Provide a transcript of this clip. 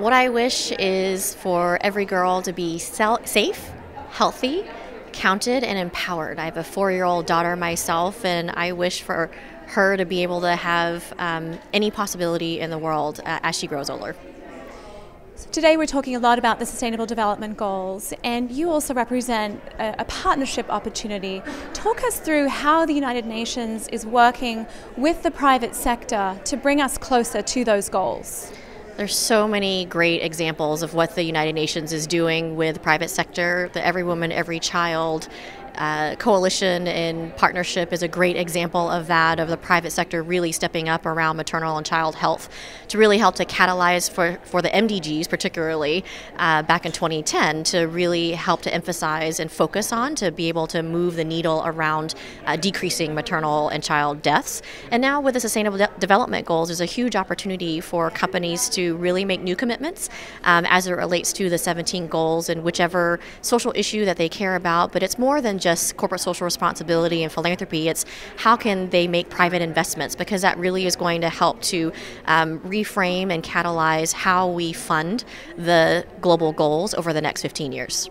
What I wish is for every girl to be safe, healthy, counted, and empowered. I have a four year old daughter myself, and I wish for her to be able to have um, any possibility in the world uh, as she grows older. Today we're talking a lot about the Sustainable Development Goals, and you also represent a, a, partnership opportunity. Talk us through how the United Nations is working with the private sector to bring us closer to those goals. There's so many great examples of what the United Nations is doing with private sector, the Every Woman, Every Child uh, coalition and partnership is a great example of that, of the private sector really stepping up around maternal and child health to really help to catalyze for, for the MDGs, particularly uh, back in 2010, to really help to emphasize and focus on to be able to move the needle around uh, decreasing maternal and child deaths. And now with the Sustainable De- Development Goals, there's a huge opportunity for companies to really make new commitments um, as it relates to the 17 goals and whichever social issue that they care about. But it's more than just corporate social responsibility and philanthropy. It's how can they make private investments because that really is going to help to um, reframe and catalyze how we fund the global goals over the next 15 years.